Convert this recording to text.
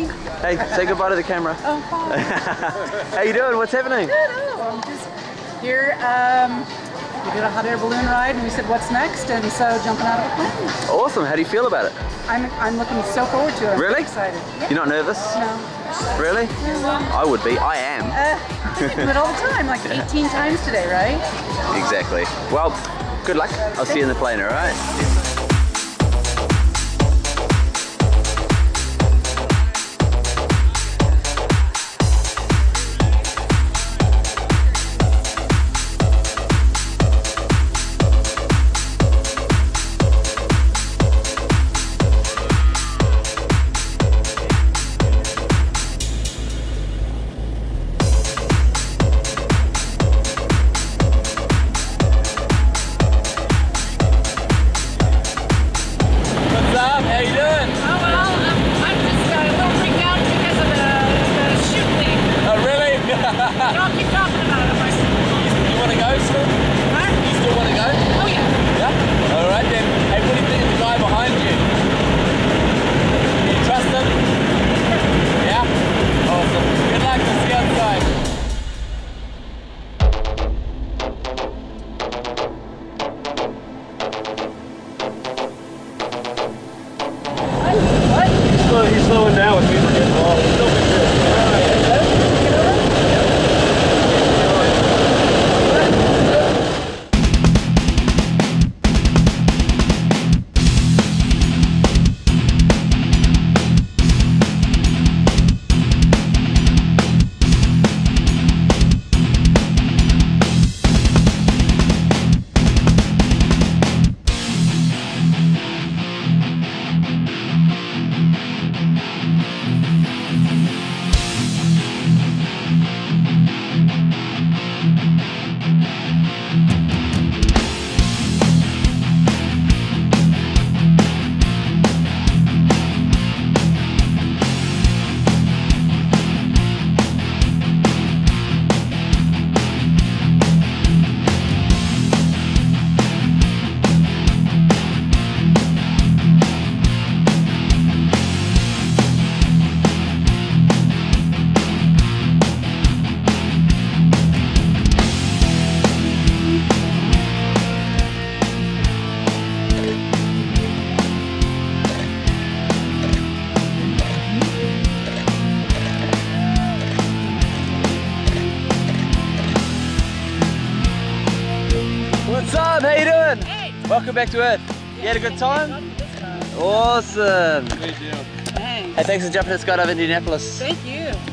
Hey, say goodbye to the camera. Oh, fine. How you doing? What's happening? Good. Oh, I'm just here. Um, we did a hot air balloon ride, and we said, "What's next?" And so jumping out of a plane. Awesome. How do you feel about it? I'm I'm looking so forward to it. I'm Really? excited. Yeah. You're not nervous? No. Really? I would be. I am. Uh, I do it all the time, like 18 times today, right? Exactly. Well, good luck. I'll see you in the plane, alright? What's He's slowing up? How you doing? Hey. Welcome back to Earth. You had a good time? Awesome. Thanks. Hey, thanks for jumping at Skydive Indianapolis. Thank you.